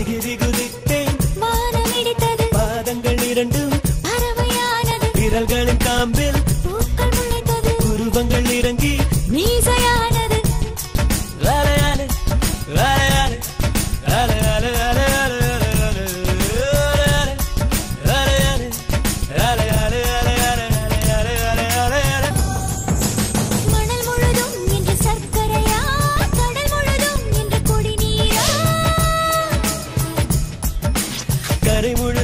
எகிரி குதித்தேன் வானம் இடித்தது பாதங்கள் இரண்டும் பறவையானது. விரல்களின் காம்பில் நடைமுழு